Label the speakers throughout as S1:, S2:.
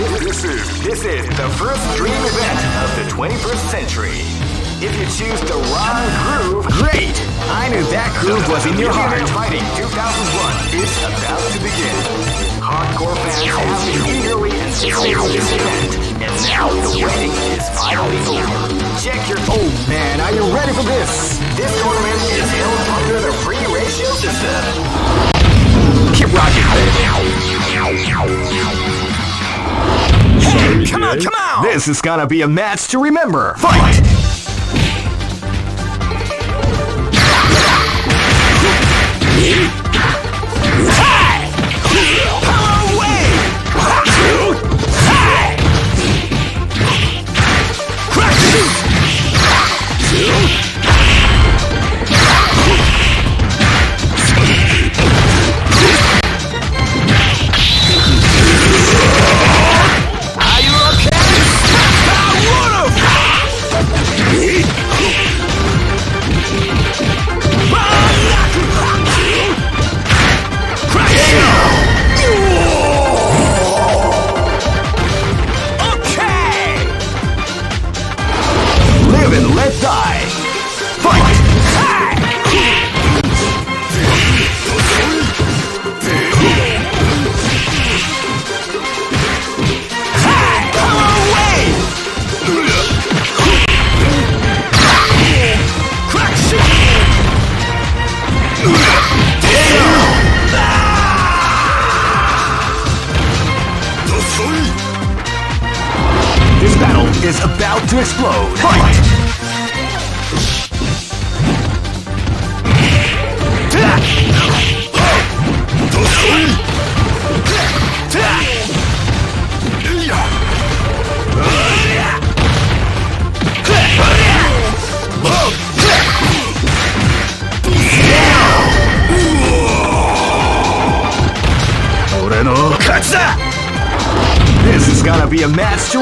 S1: This is this is the first dream event of the 21st century. If you choose the wrong groove, great! I knew that groove was in your heart. Fighting 2001 is about to begin. Hardcore fans have been eagerly anticipating this event, and now the waiting is finally over. Check your. Oh man, are you ready for this? This tournament is held under the free ratio system. Keep rocking, baby. Hey, come on, come on! This is gonna be a match to remember. Fight! Are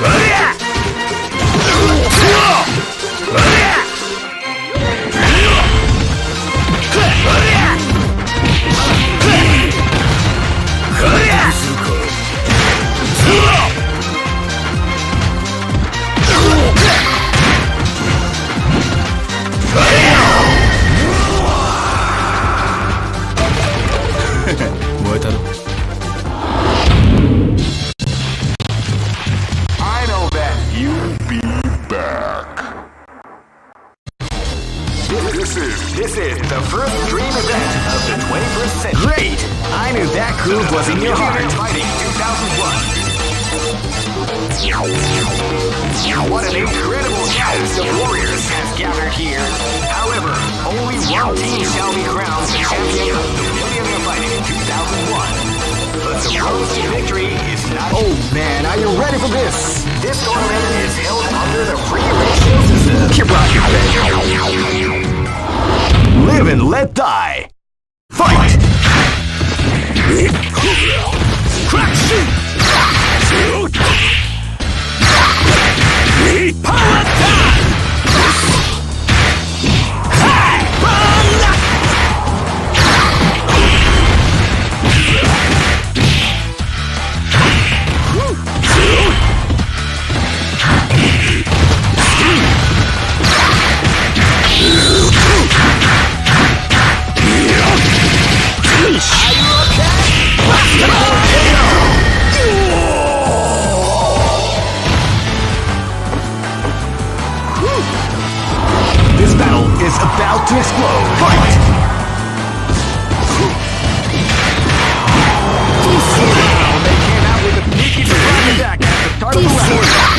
S1: Yeah! is about to explode. Fight!
S2: They came out with a sneaky attack at the start of the round.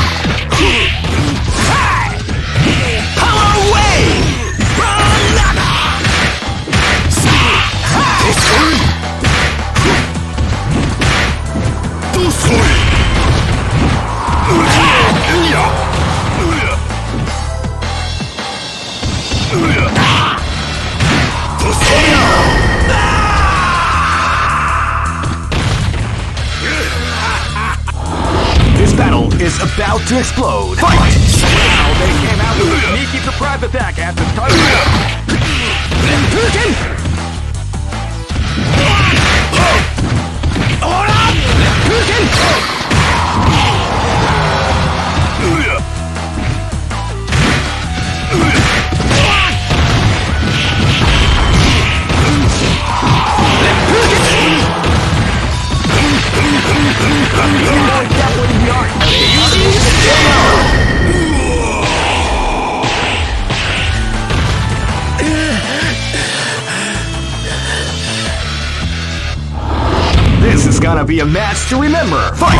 S1: To explode. Remember. Fight!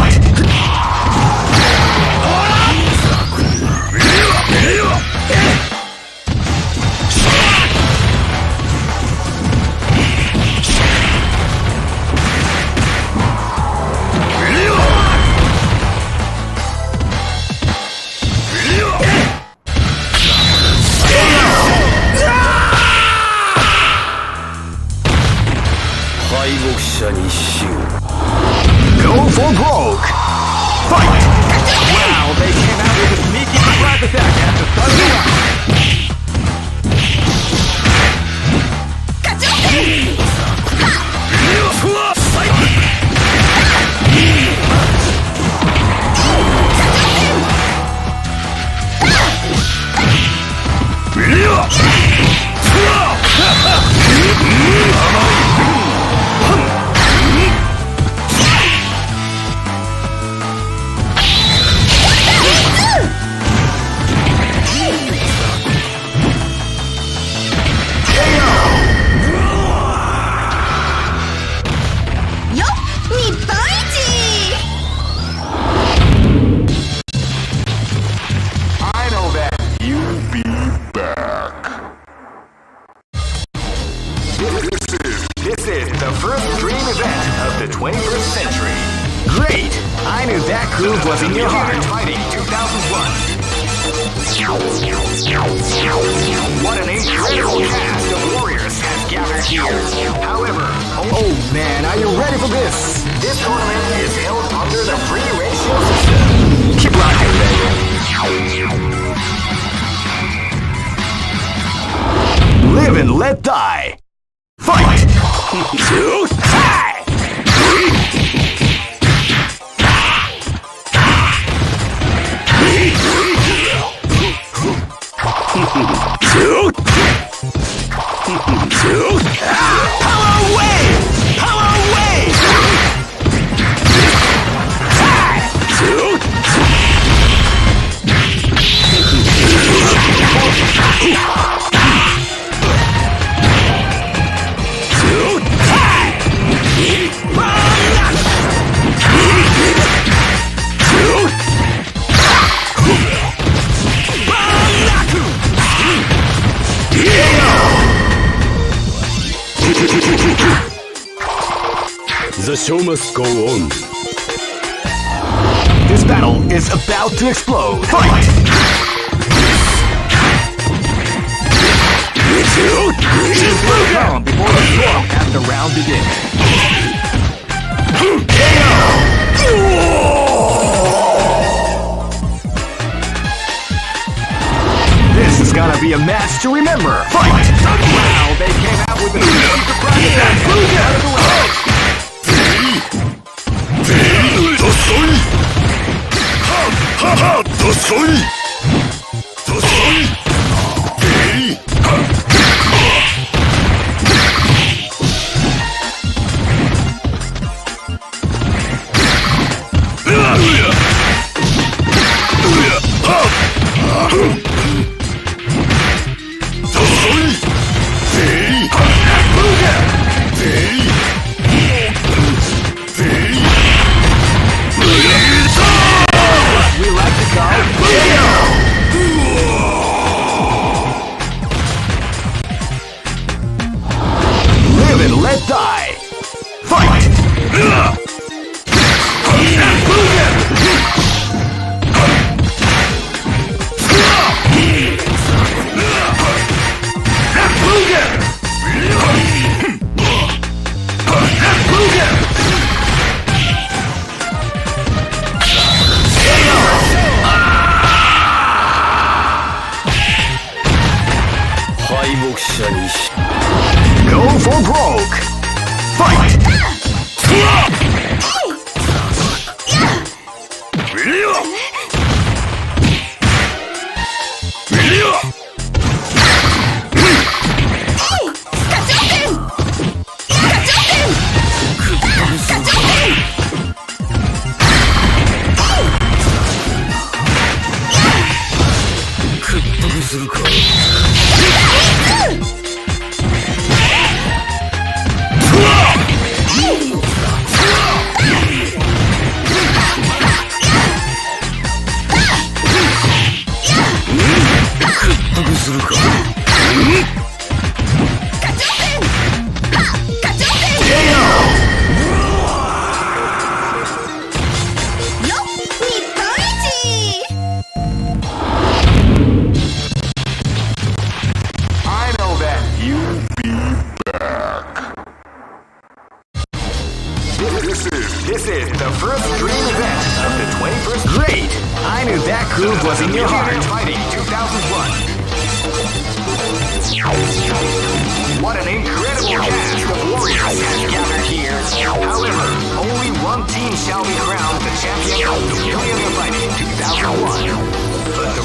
S1: This is this is the first dream event of the 21st. Great! I knew that groove was in your heart. Fighting 2001. What an incredible cast of warriors has gathered here. However, only one team shall be crowned the champion of Millionaire Fighting 2001.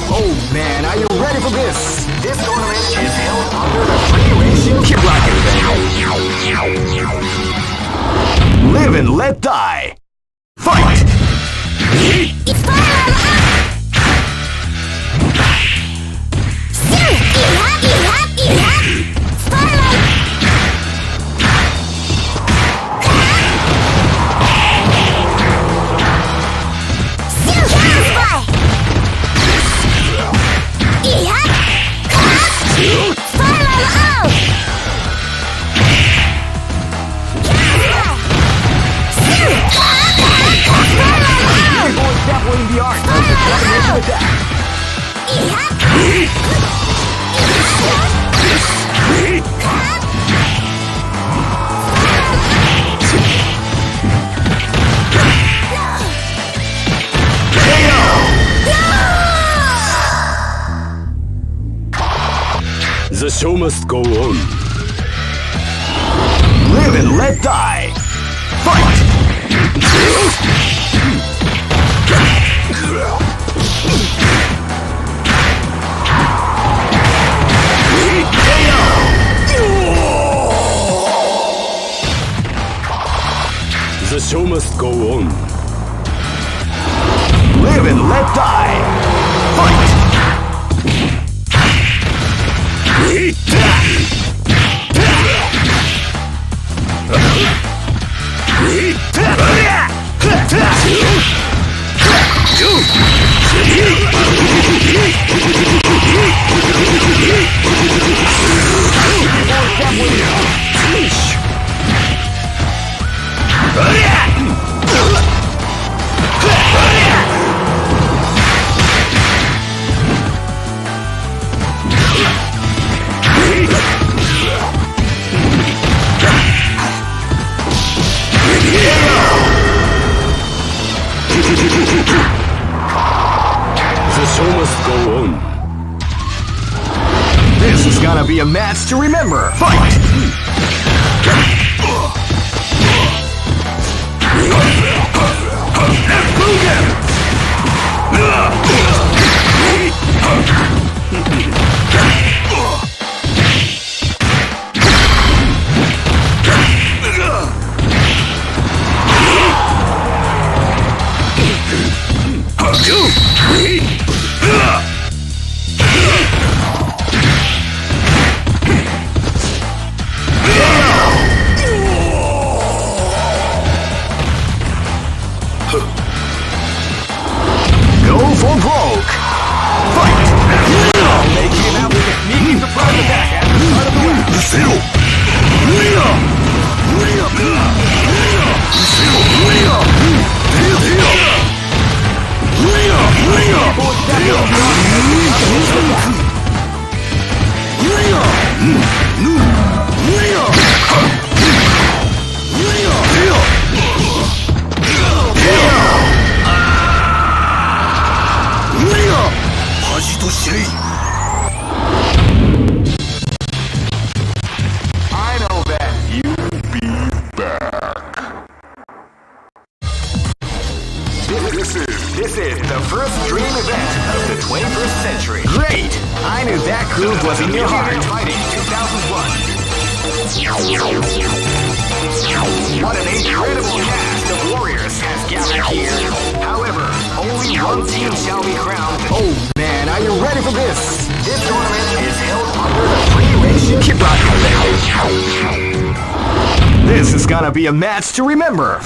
S1: Oh man, are you ready for this? This tournament is held under the. Keep rocking, baby. Live and let die. Fight! People to remember. Fight! To remember.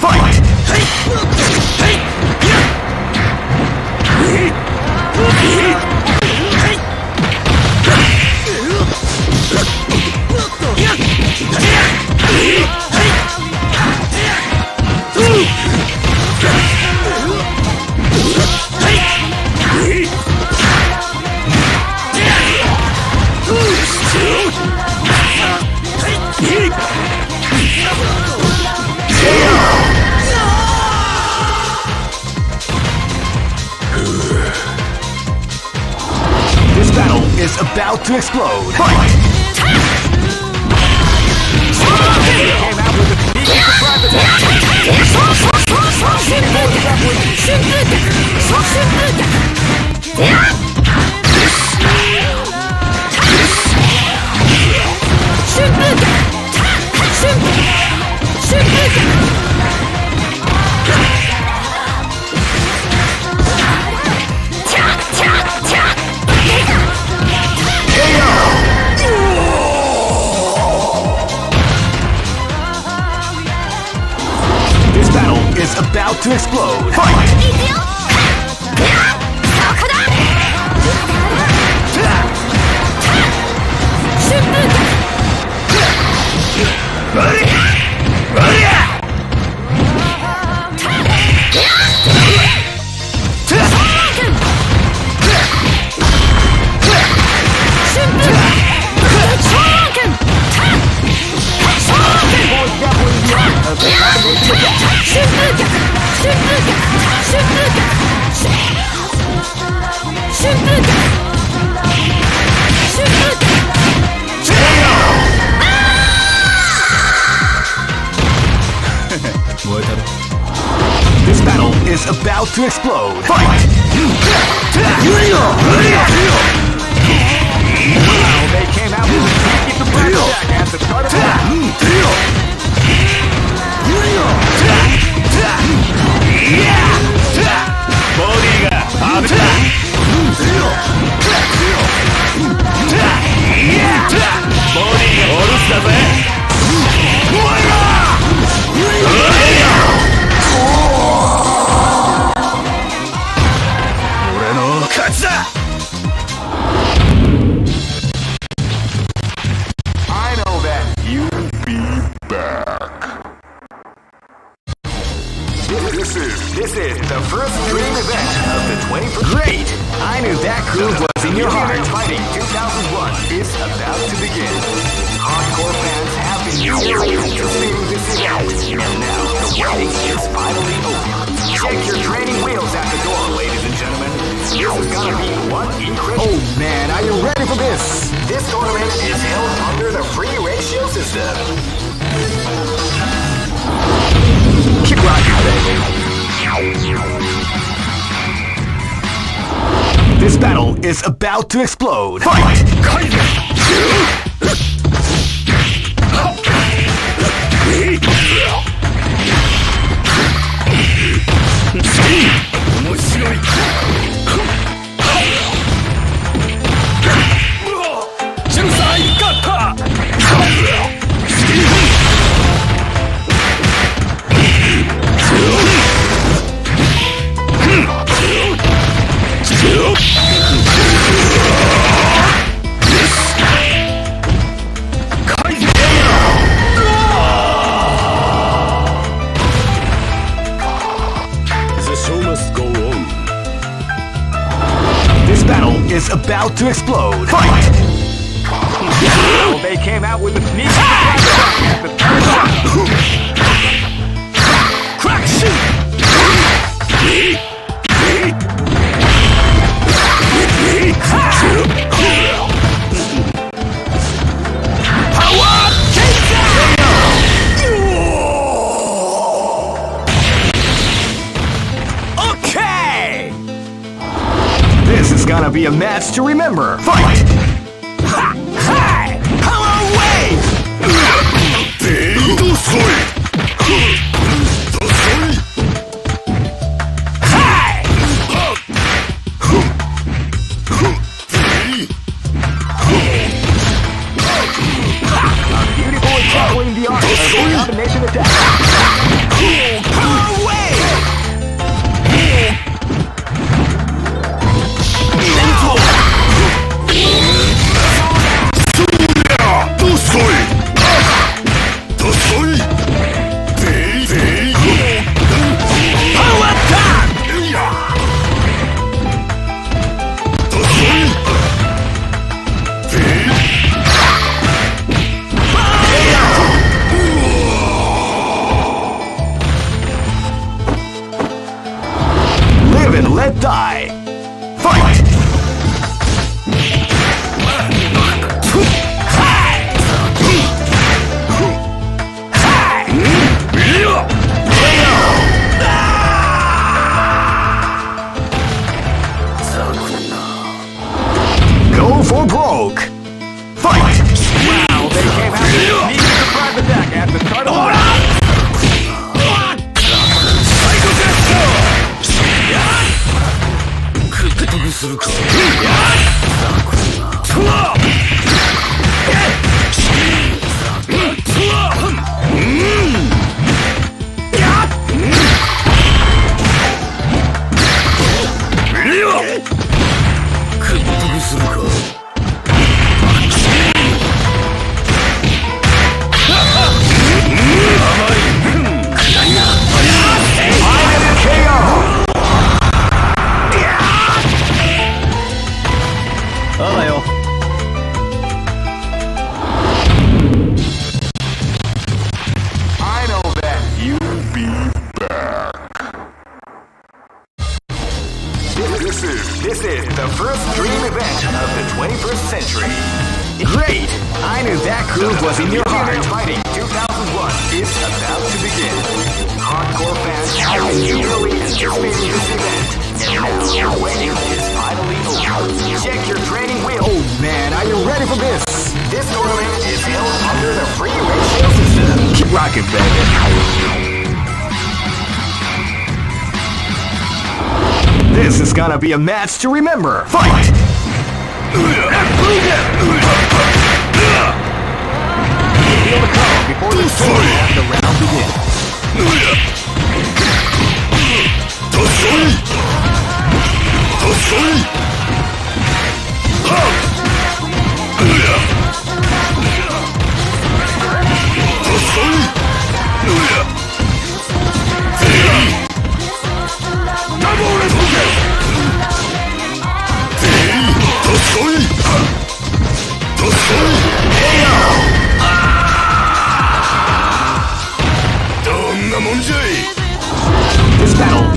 S1: Remember. Fight! Ha! Hi! Hello, Wave! Hi! Great! I knew that groove was in your heart. Fighting 2001 is about to begin. Hardcore fans are eagerly anticipating this event. And now your waiting is finally over. Check your training wheel. Oh man, are you ready for this? This tournament is held under the free ratio system. Keep rocking, baby. This is gonna be a match to remember. Fight!
S2: Feel the calm before the storm and the round begins.
S1: This battle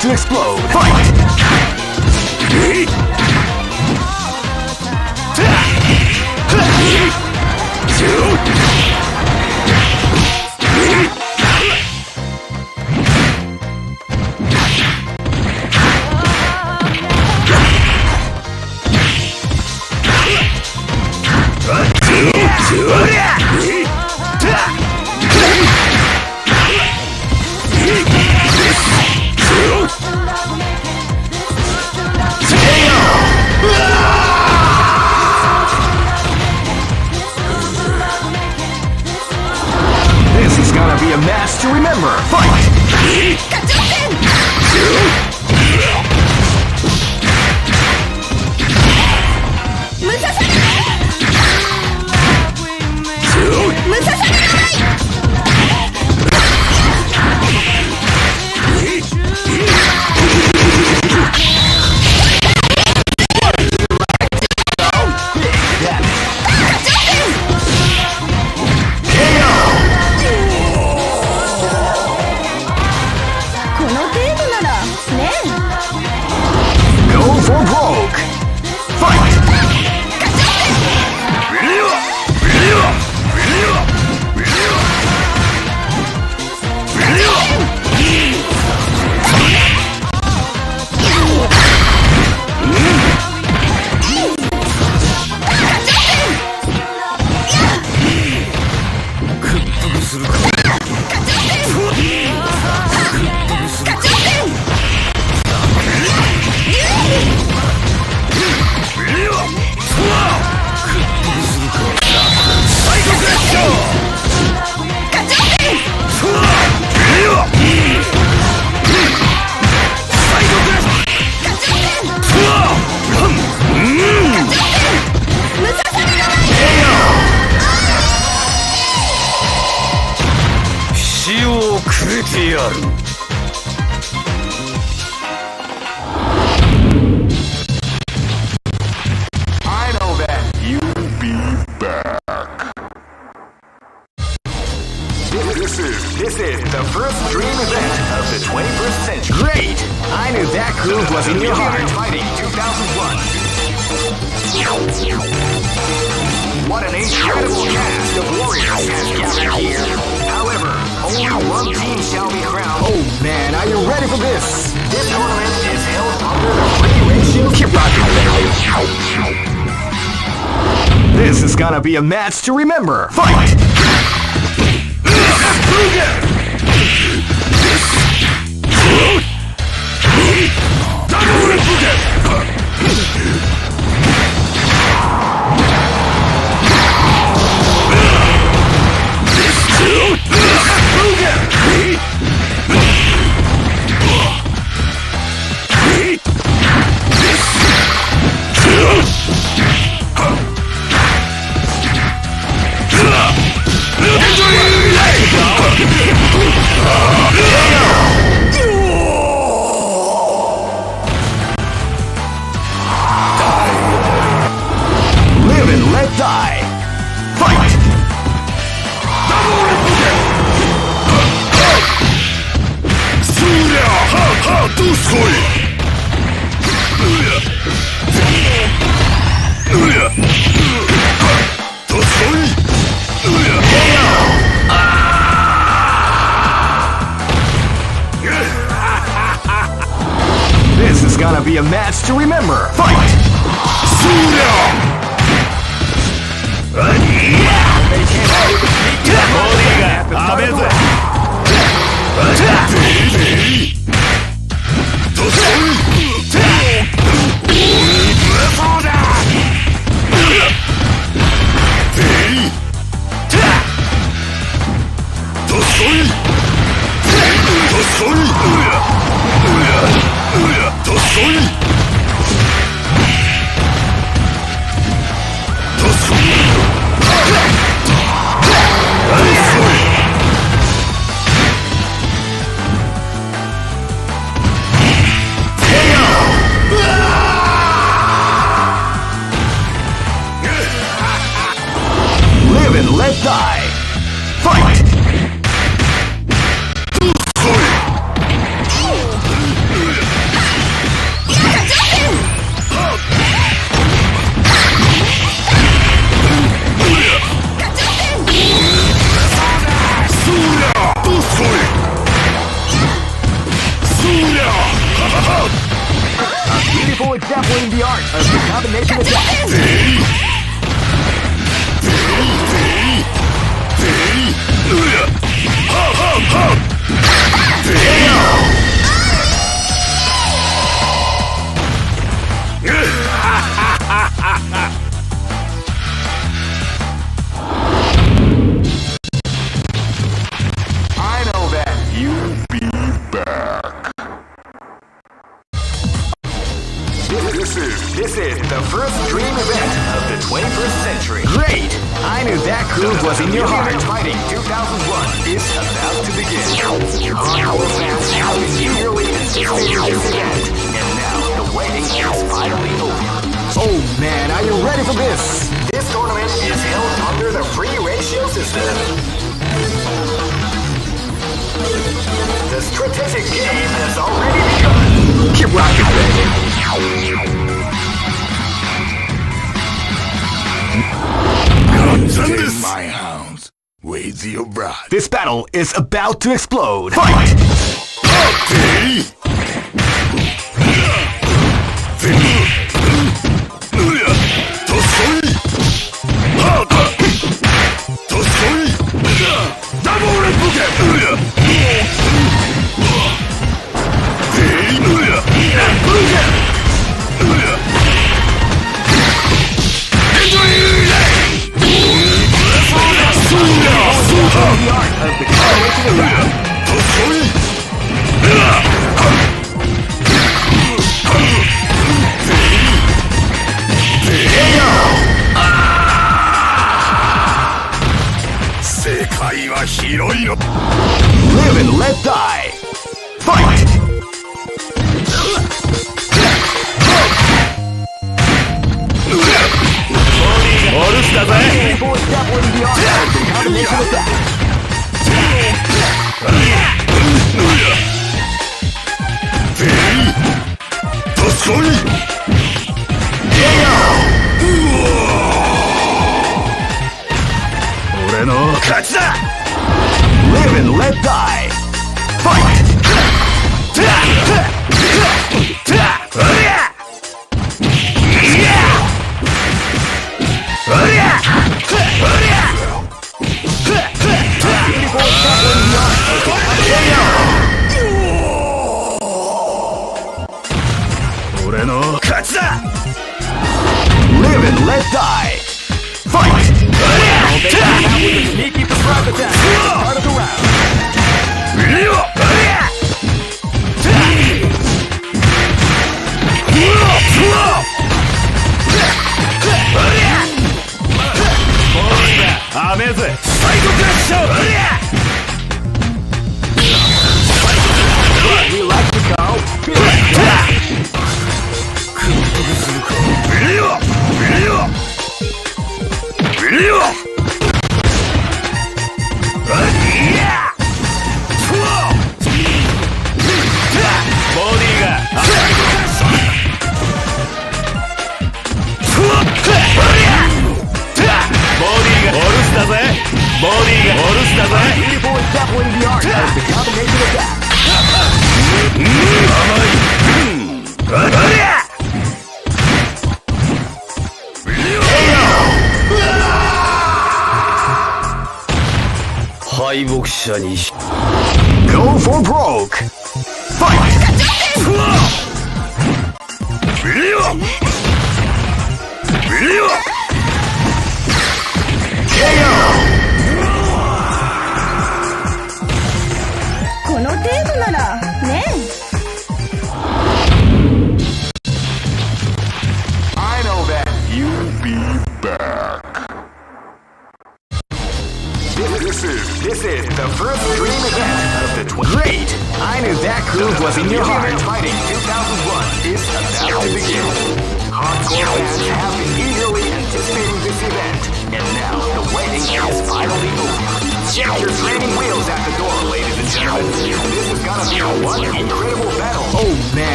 S1: to explode. Fight! fast to remember. Fight! Hadouken! Musasagame! Musasagame! a match to remember. Fight! Fight. wonderful example in the art. Of the combination attack. to explode. Cut that! Live and let die!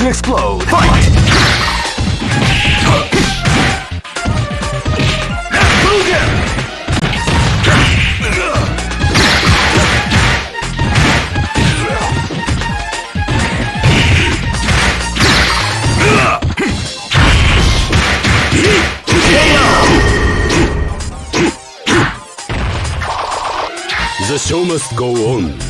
S2: to
S1: explode. Fight! The
S3: show must go on.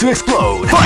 S1: To explode.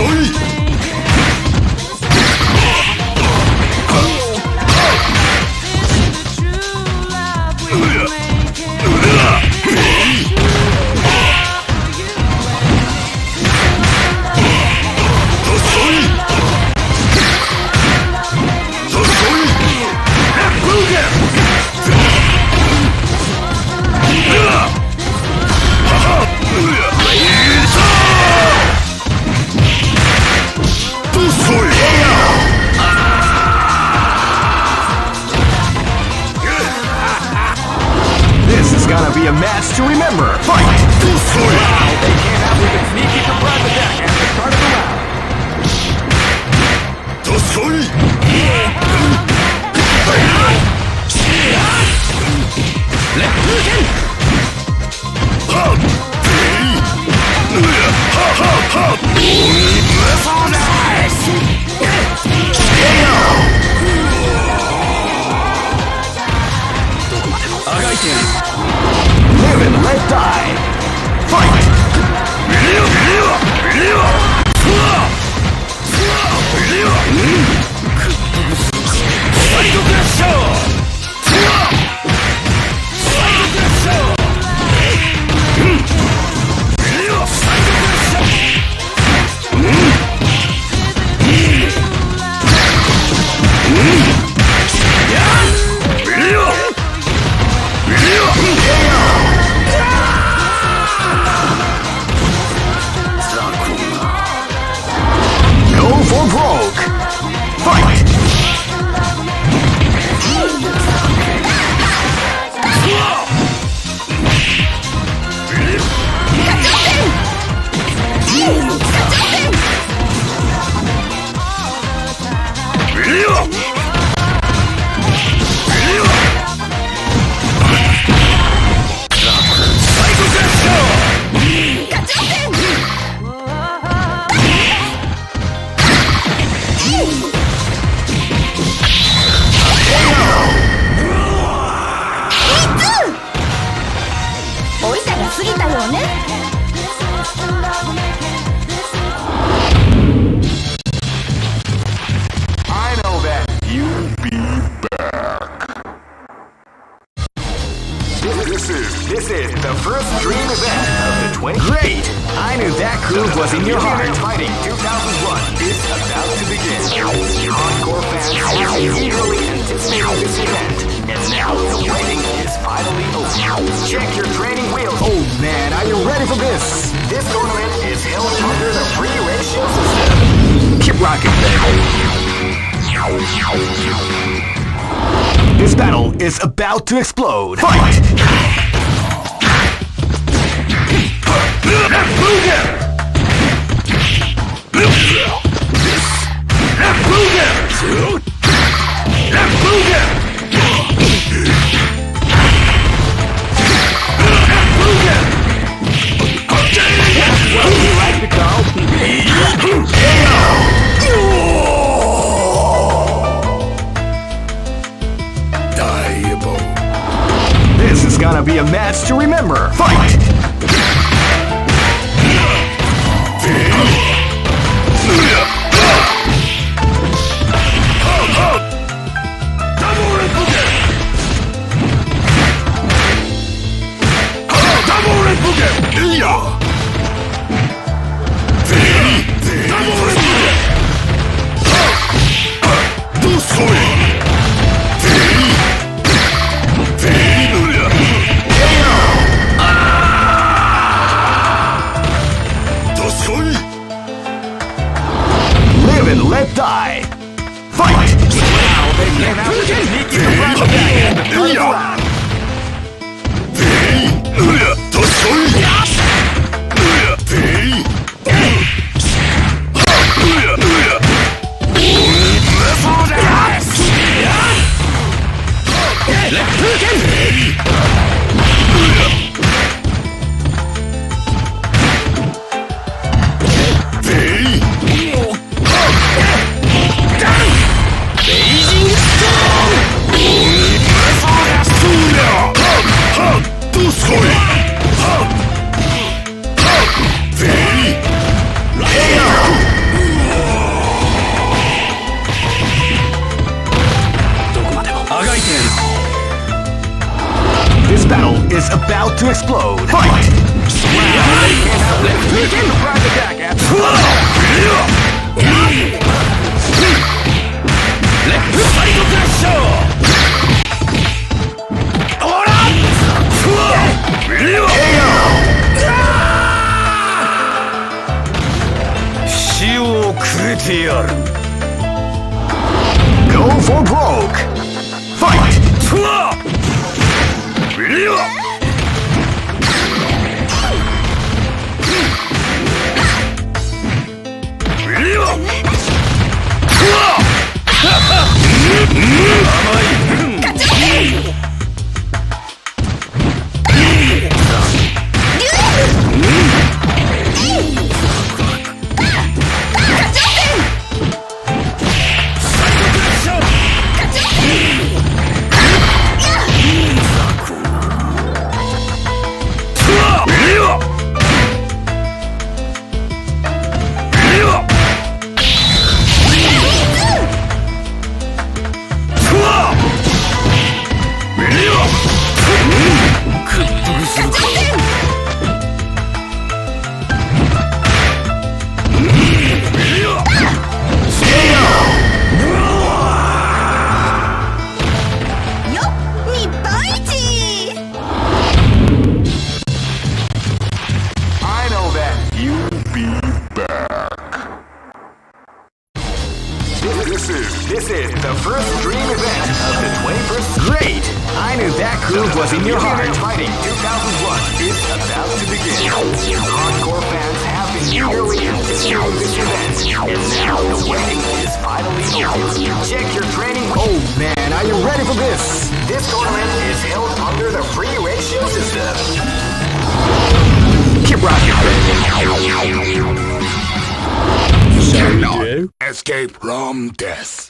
S1: This groove was in your heart. Fighting 2001 is about to begin. Hardcore fans have been eagerly anticipating this event, and now the waiting is finally over. Check your training.
S2: Oh man, are you ready for this?
S1: This tournament is held under the free ratio system.
S2: Keep rocking.
S3: Shall
S4: Escape from death.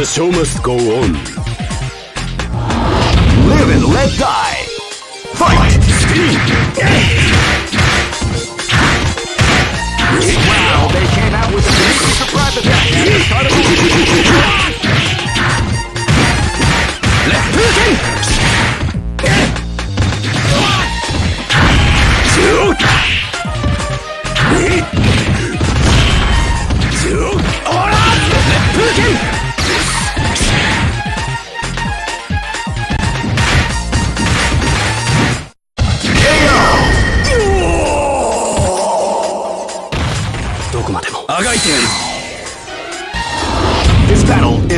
S3: The show must go on.
S2: Live and let die. Fight!
S1: Wow, they came out with a surprise attack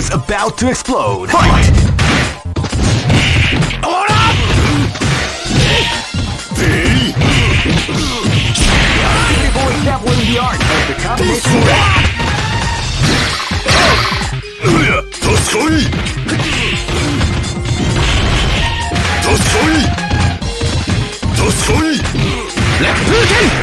S1: is about to explode. Fight!
S3: Let's begin!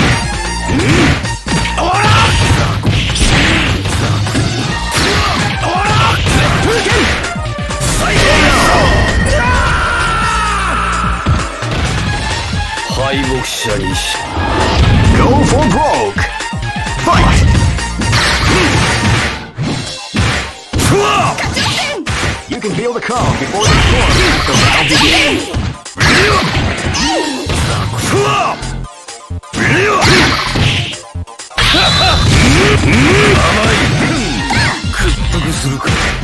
S3: 敗北者にし
S1: Go for broke! Fight! ふわ You can feel the calm before the storm
S2: of the
S4: round begins! ふわふわ甘い
S1: 屈
S4: 服す
S1: るか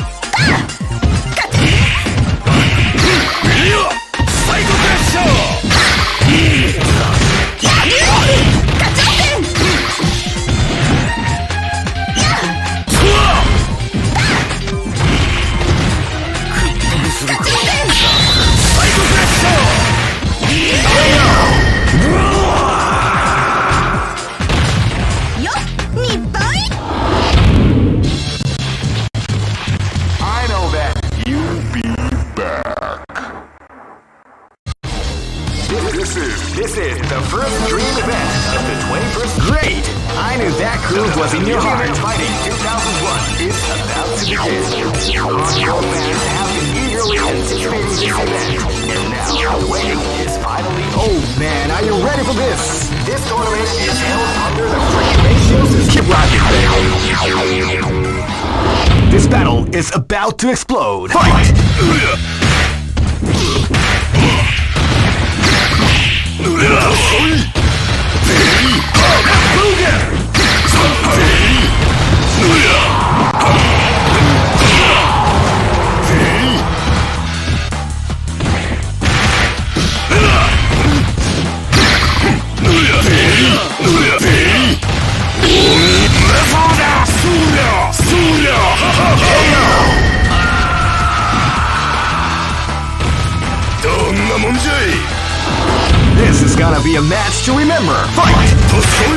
S1: Hammer, fight!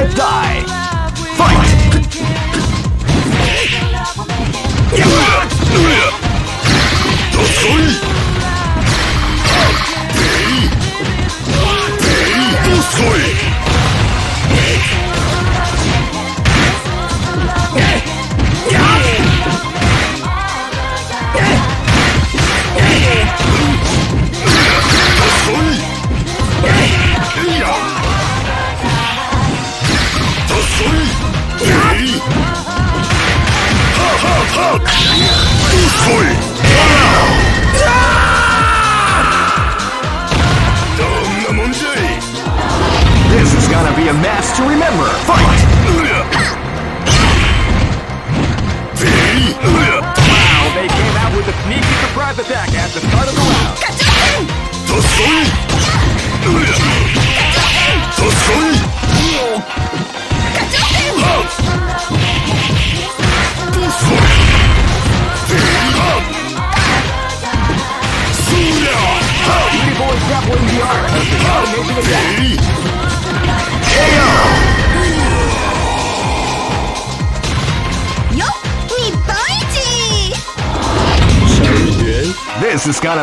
S2: Live and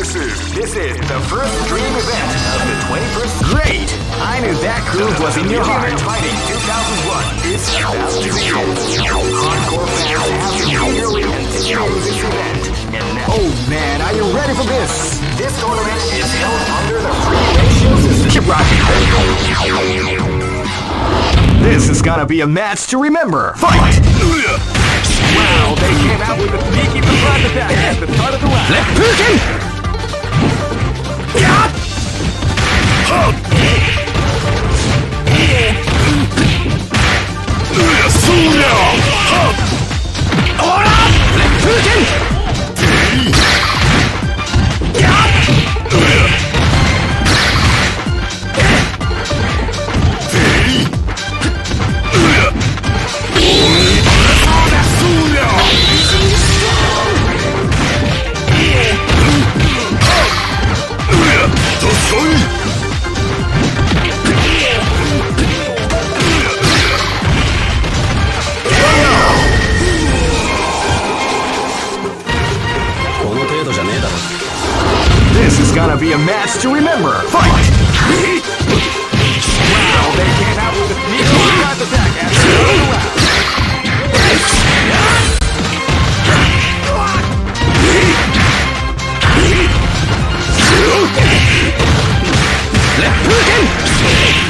S2: This is
S1: this is the first dream event of the 21st
S2: Great! I knew that groove was in your heart.
S1: Fighting 2001 is about to begin. Hardcore fans have been eagerly anticipating this event,
S2: Oh man, are you ready for this?
S1: this tournament is held under the free ratio system.
S2: Keep rocking. This is gonna be a match to remember. Fight!
S1: Wow, they came out with a sneaky surprise attack at the start of the round.
S2: This is gonna be a match to remember. Fight!
S1: Wow, they came out with a sneaky surprise attack after another. Let's put him!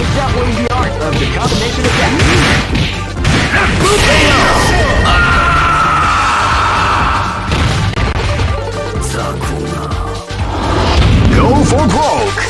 S2: always outweighing the art of the combination attack. Go for broke!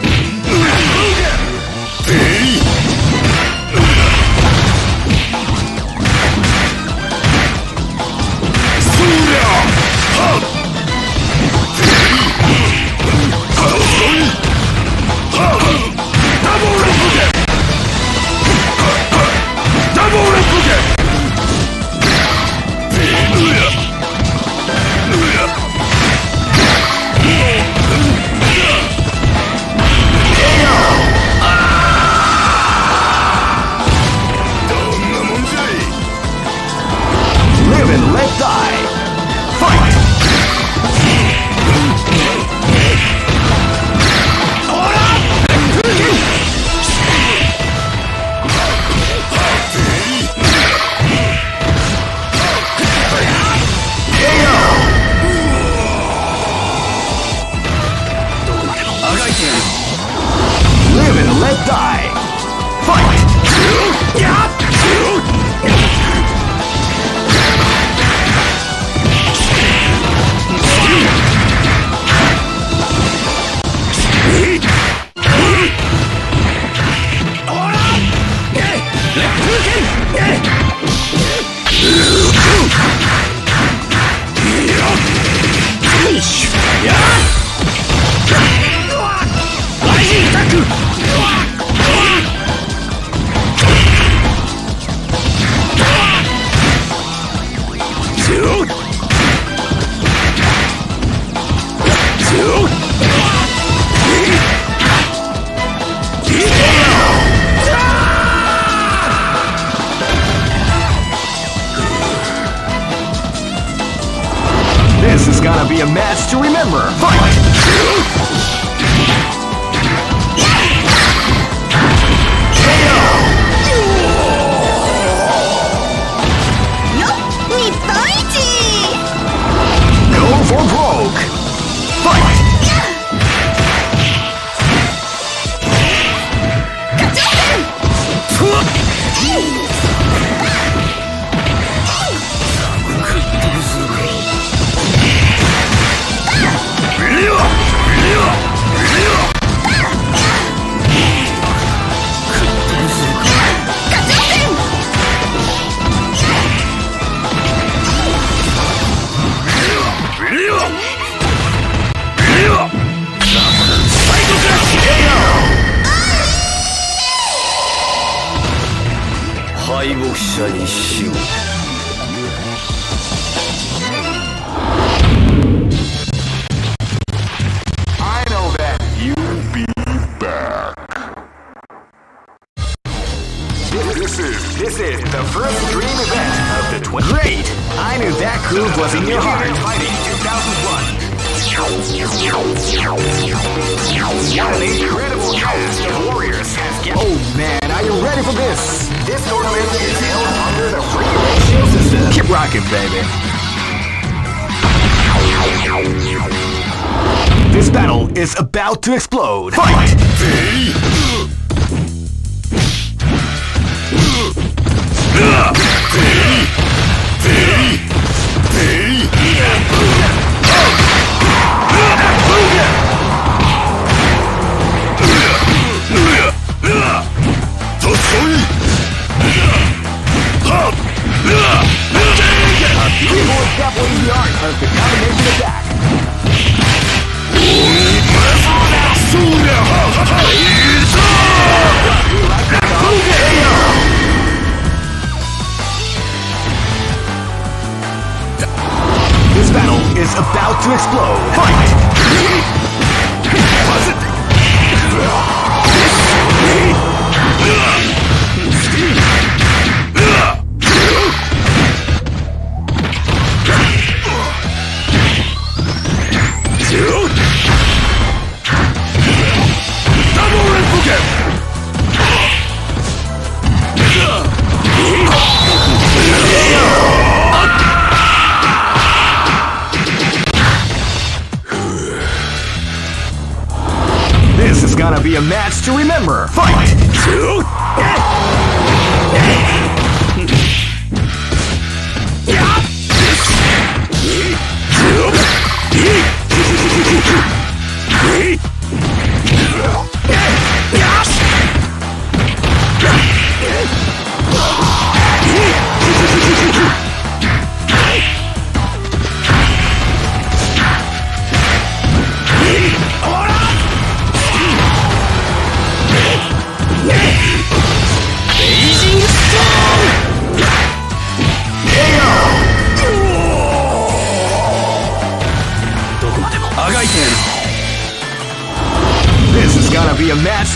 S2: to remember. Fight!
S3: Two.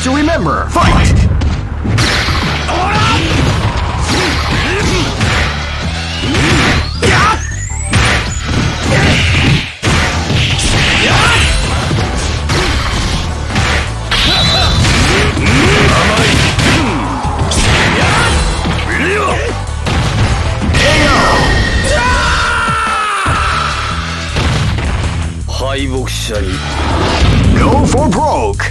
S3: to remember. Fight! Go for broke!